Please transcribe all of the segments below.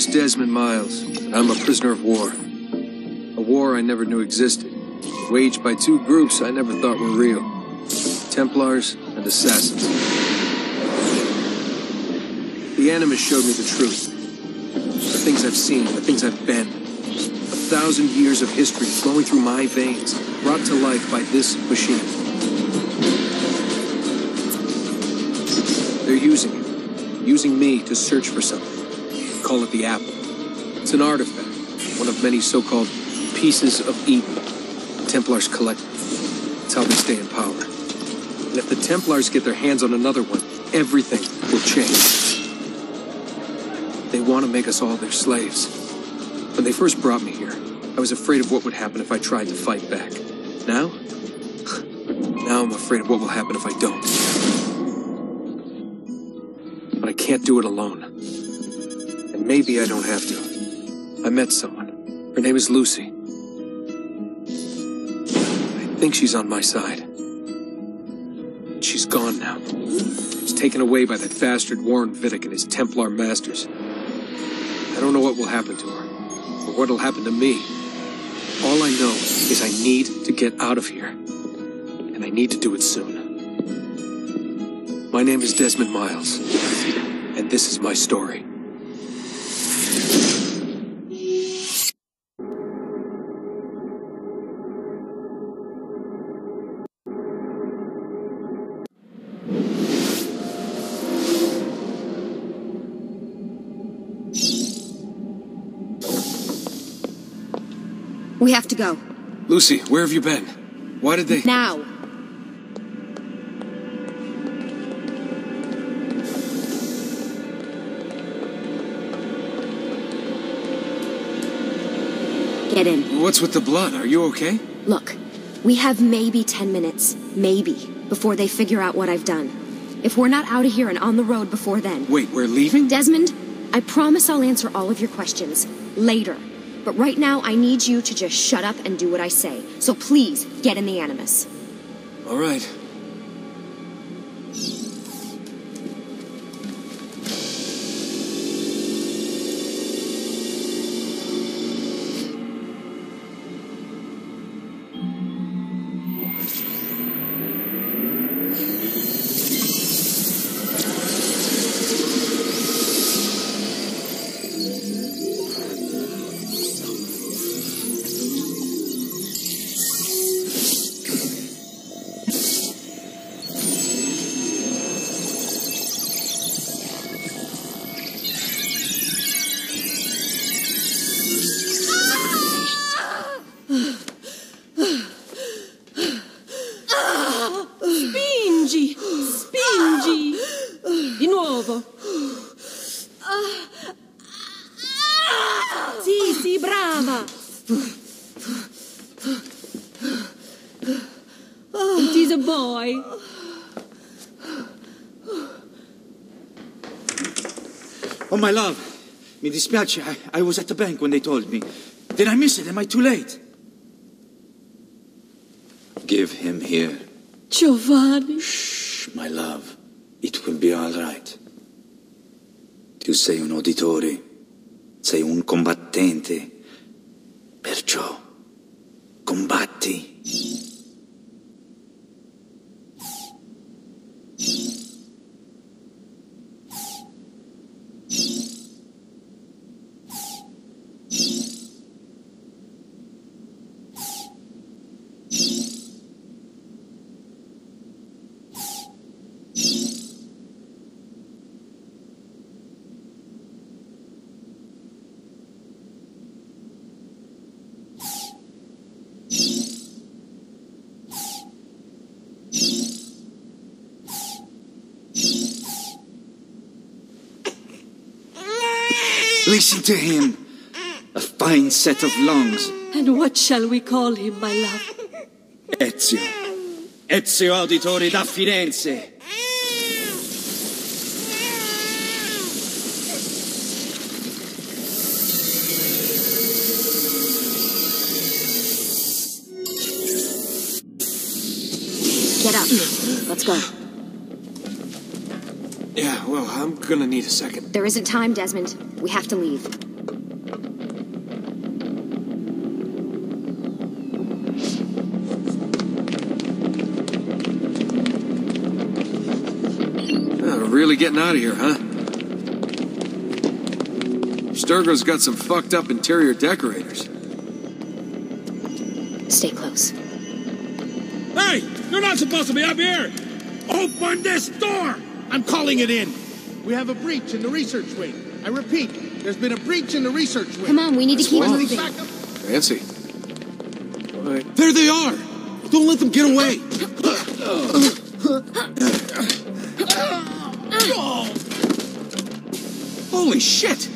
Is Desmond Miles. I'm a prisoner of war. A war I never knew existed, waged by two groups I never thought were real. Templars and Assassins. The Animus showed me the truth. The things I've seen, the things I've been. A thousand years of history flowing through my veins, brought to life by this machine. They're using it. Using me to search for something. Call it the Apple. It's an artifact. One of many so-called pieces of Eden. Templars collect. It's how they stay in power. And if the Templars get their hands on another one, everything will change. They want to make us all their slaves. When they first brought me here, I was afraid of what would happen if I tried to fight back. Now? Now I'm afraid of what will happen if I don't. But I can't do it alone. Maybe I don't have to. I met someone. Her name is Lucy. I think she's on my side. She's gone now. She's taken away by that bastard Warren Vidic and his Templar masters. I don't know what will happen to her, or what'll happen to me. All I know is I need to get out of here. And I need to do it soon. My name is Desmond Miles, and this is my story. We have to go. Lucy, where have you been? Why did they... Now. Get in. What's with the blood? Are you okay? Look, we have maybe 10 minutes, maybe, before they figure out what I've done. If we're not out of here and on the road before then. Wait, we're leaving? Desmond, I promise I'll answer all of your questions later. But right now, I need you to just shut up and do what I say. So please, get in the Animus. All right. It is a boy. Oh, my love. Mi dispiace. I, I was at the bank when they told me. Did I miss it? Am I too late? Give him here. Giovanni. Shh, my love. It will be all right. Tu sei un Auditore. Sei un combattente. perciò Combatti. Listen to him. A fine set of lungs. And what shall we call him, my love? Ezio. Ezio Auditore da Firenze. Get up. Let's go. Yeah, well, I'm gonna need a second. There isn't time, Desmond. We have to leave. Oh, really getting out of here, huh? Sturgo's got some fucked up interior decorators. Stay close. Hey, you're not supposed to be up here. Open this door. I'm calling it in. We have a breach in the research wing. I repeat, there's been a breach in the research wing. Come on, we need to keep Well, moving. Fancy. Why, There they are. Don't let them get away. Holy shit!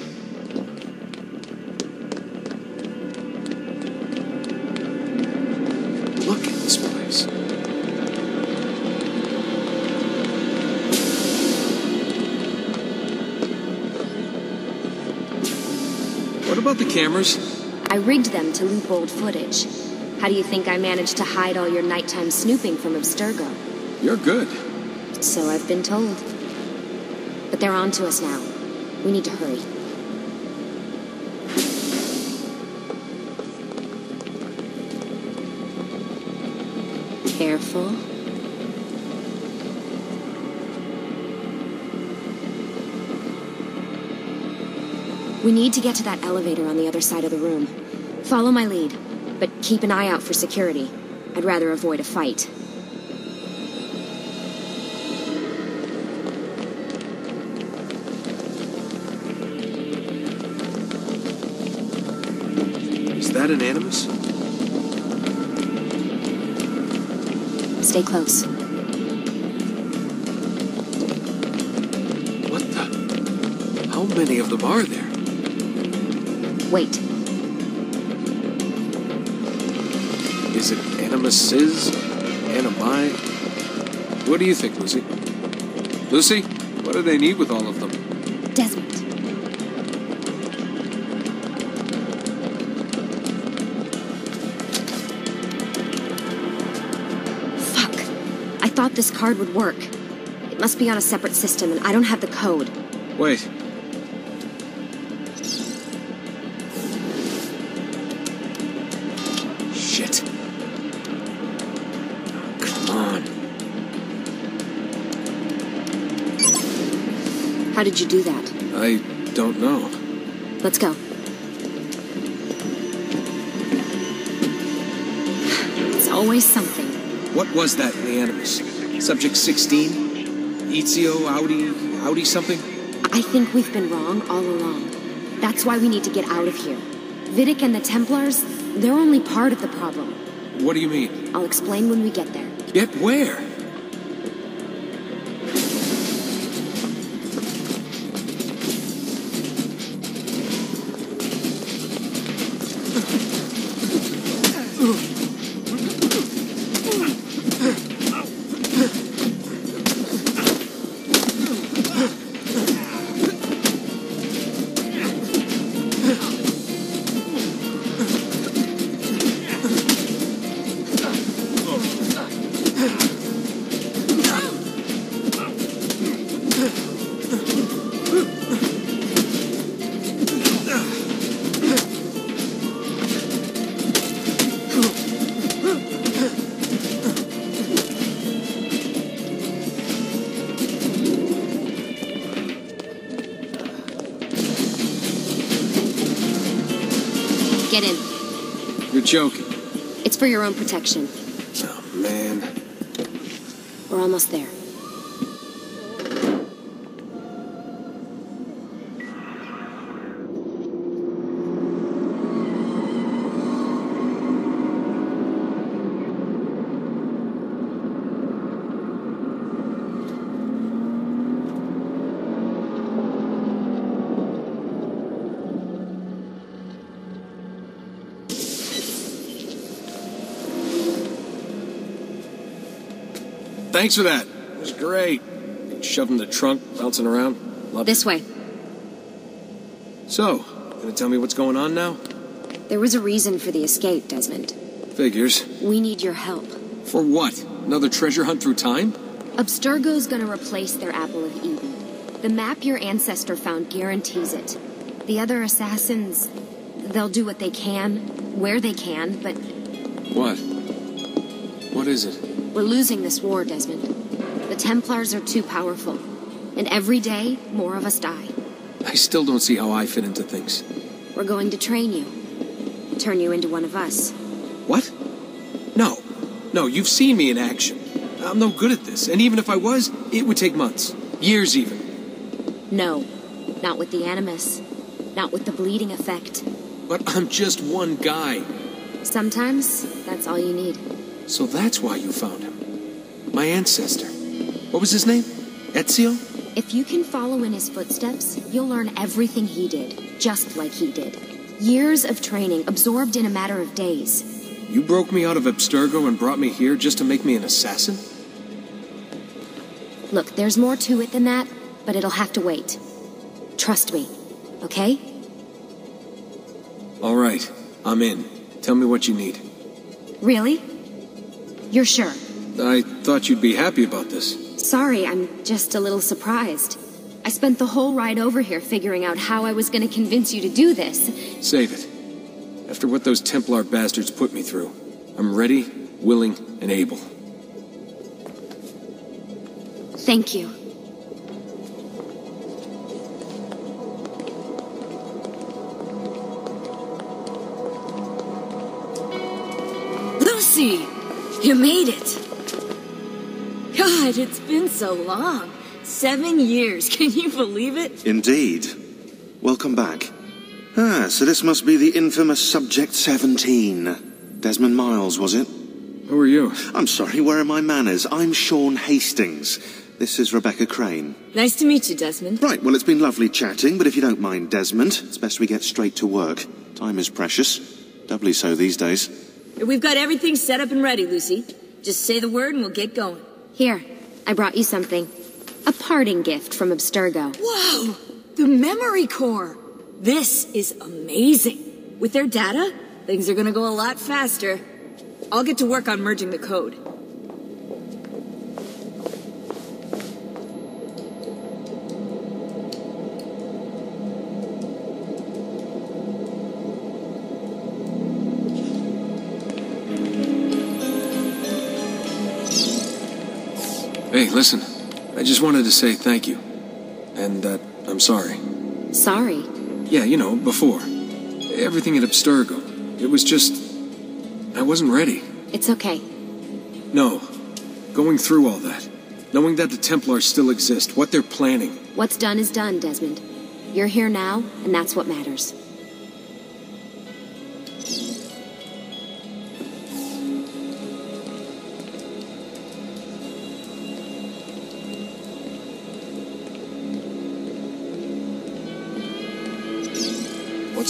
Cameras? I rigged them to loop old footage. How do you think I managed to hide all your nighttime snooping from Abstergo? You're good. So I've been told. But they're on to us now. We need to hurry. Careful. We need to get to that elevator on the other side of the room. Follow my lead, but keep an eye out for security. I'd rather avoid a fight. Is that an animus? Stay close. What the? How many of them are there? Wait. Is it animuses? Animi? What do you think, Lucy? Lucy, what do they need with all of them? Desmond. Fuck. I thought this card would work. It must be on a separate system, and I don't have the code. Wait. Shit. Come on. How did you do that? I don't know. Let's go. It's always something. What was that in the Animus? Subject 16? Ezio, Audi, Audi something? I think we've been wrong all along. That's why we need to get out of here. Vidic and the Templars, they're only part of the problem. What do you mean? I'll explain when we get there. Get where? Get in. You're joking. It's for your own protection. Oh, man. We're almost there. Thanks for that. It was great. Shoved in the trunk, bouncing around. Loved This way. So, gonna tell me what's going on now? There was a reason for the escape, Desmond. Figures. We need your help. For what? Another treasure hunt through time? Abstergo's gonna replace their Apple of Eden. The map your ancestor found guarantees it. The other assassins, they'll do what they can, where they can, but What? What is it? We're losing this war, Desmond. The Templars are too powerful. And every day, more of us die. I still don't see how I fit into things. We're going to train you. Turn you into one of us. What? No. No, you've seen me in action. I'm no good at this, and even if I was, it would take months. Years even. No. Not with the Animus. Not with the bleeding effect. But I'm just one guy. Sometimes, that's all you need. So that's why you found him. My ancestor. What was his name? Ezio? If you can follow in his footsteps, you'll learn everything he did, just like he did. Years of training absorbed in a matter of days. You broke me out of Abstergo and brought me here just to make me an assassin? Look, there's more to it than that, but it'll have to wait. Trust me, okay? All right, I'm in. Tell me what you need. Really? You're sure? I thought you'd be happy about this. Sorry, I'm just a little surprised. I spent the whole ride over here figuring out how I was going to convince you to do this. Save it. After what those Templar bastards put me through, I'm ready, willing, and able. Thank you. Lucy! You made it! God, it's been so long. Seven years, can you believe it? Indeed. Welcome back. Ah, so this must be the infamous Subject 17. Desmond Miles, was it? Who are you? I'm sorry, where are my manners? I'm Sean Hastings. This is Rebecca Crane. Nice to meet you, Desmond. Right, well, it's been lovely chatting, but if you don't mind, Desmond, it's best we get straight to work. Time is precious. Doubly so these days. We've got everything set up and ready, Lucy. Just say the word and we'll get going. Here, I brought you something. A parting gift from Abstergo. Whoa! The memory core! This is amazing. With their data, things are gonna go a lot faster. I'll get to work on merging the code. Hey, listen. I just wanted to say thank you. And that I'm sorry. Sorry. Yeah, you know, before. Everything at Abstergo. It was just. I wasn't ready. It's okay. No. Going through all that. Knowing that the Templars still exist, what they're planning. What's done is done, Desmond. You're here now, and that's what matters.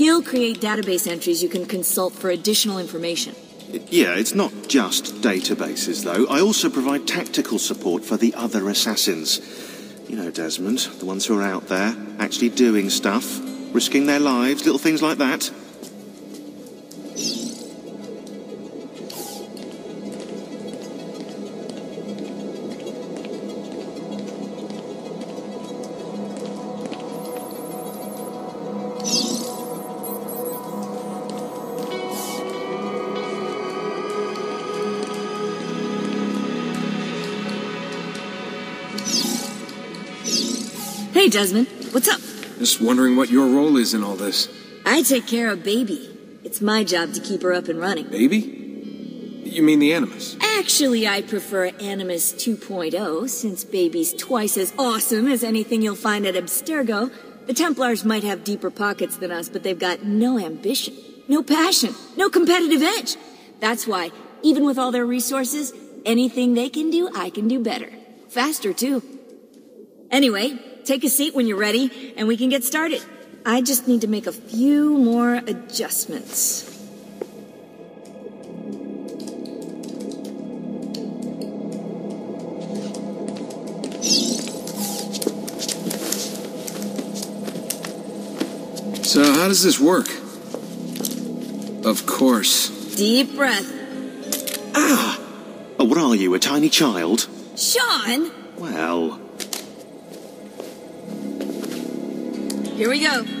he'll create database entries you can consult for additional information. Yeah, it's not just databases, though. I also provide tactical support for the other assassins. You know, Desmond, the ones who are out there, actually doing stuff, risking their lives, little things like that. Hey, Desmond, what's up? Just wondering what your role is in all this. I take care of Baby. It's my job to keep her up and running. Baby? You mean the Animus? Actually, I prefer Animus 2.0, since Baby's twice as awesome as anything you'll find at Abstergo. The Templars might have deeper pockets than us, but they've got no ambition, no passion, no competitive edge. That's why, even with all their resources, anything they can do, I can do better. Faster, too. Anyway, take a seat when you're ready, and we can get started. I just need to make a few more adjustments. So, how does this work? Of course. Deep breath. Ah! what are you, a tiny child? Sean! Well, Here we go.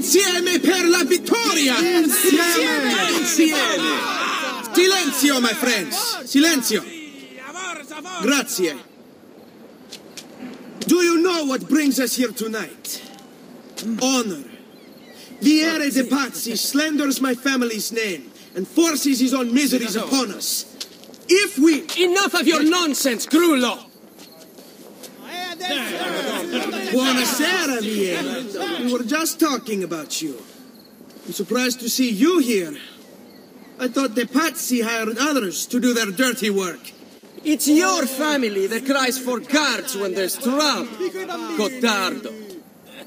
Insieme per la vittoria! Insieme! Insieme! Silenzio, my friends! Silenzio! Grazie. Do you know what brings us here tonight? Honor. Vieri de Pazzi slanders my family's name and forces his own miseries upon us. If we... Enough of your nonsense, Grullo! Buonasera, Vieri. We were just talking about you. I'm surprised to see you here. I thought the Pazzi hired others to do their dirty work. It's your family that cries for guards when there's trouble, Cotardo.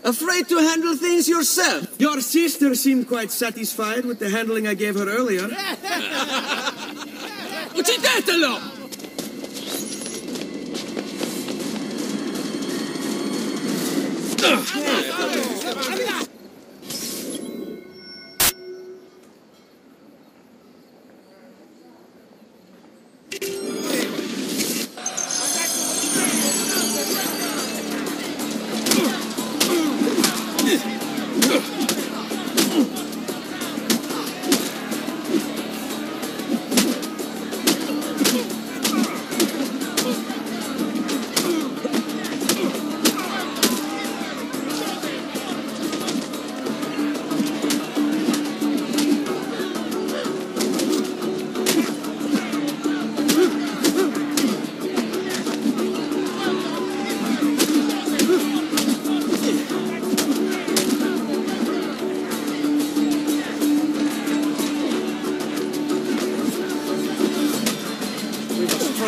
Afraid to handle things yourself. Your sister seemed quite satisfied with the handling I gave her earlier. Uccidetelo! Yeah.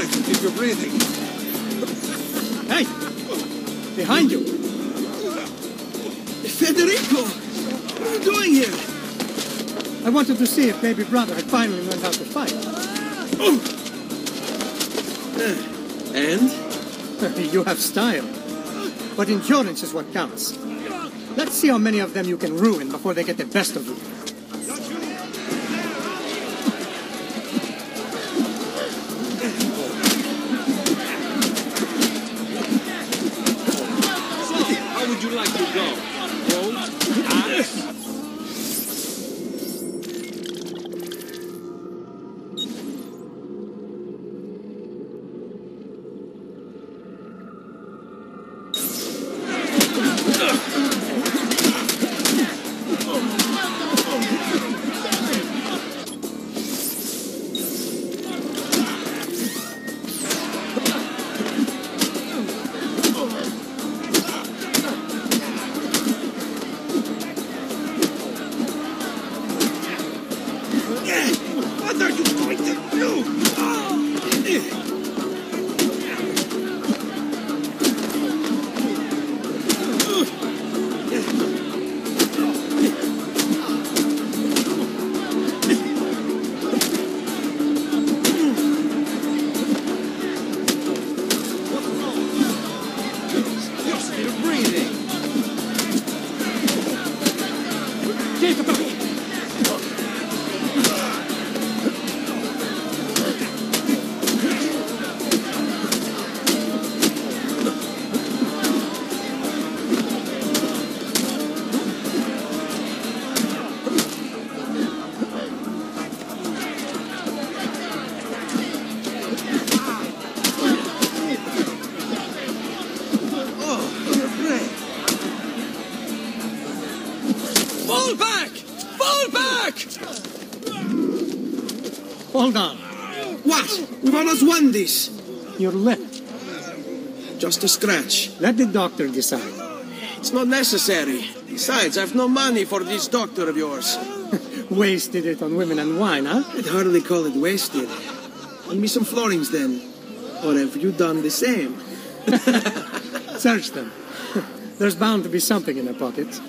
Try to keep you breathing. Hey! Behind you! Federico! What are you doing here? I wanted to see if baby brother had finally learned how to fight. Oh. Uh, and? you have style. But endurance is what counts. Let's see how many of them you can ruin before they get the best of you. Fall back! Fall back! Hold on. What? We've almost won this. Your lip. Just a scratch. Let the doctor decide. It's not necessary. Besides, I've no money for this doctor of yours. wasted it on women and wine, huh? I'd hardly call it wasted. Hand me some florins then. Or have you done the same? Search them. There's bound to be something in their pockets.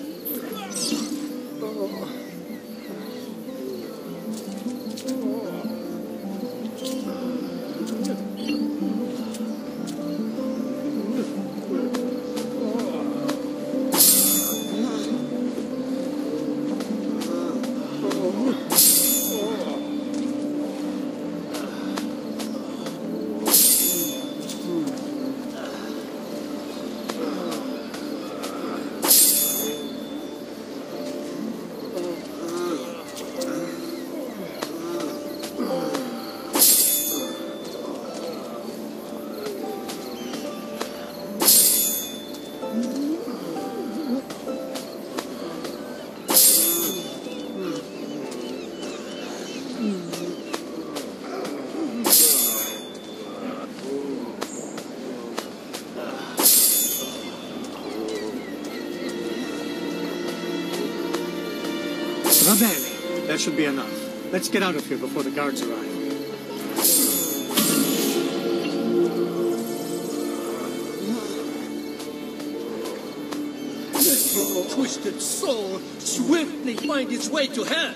Va bene. That should be enough. Let's get out of here before the guards arrive. Twisted soul swiftly find its way to hell.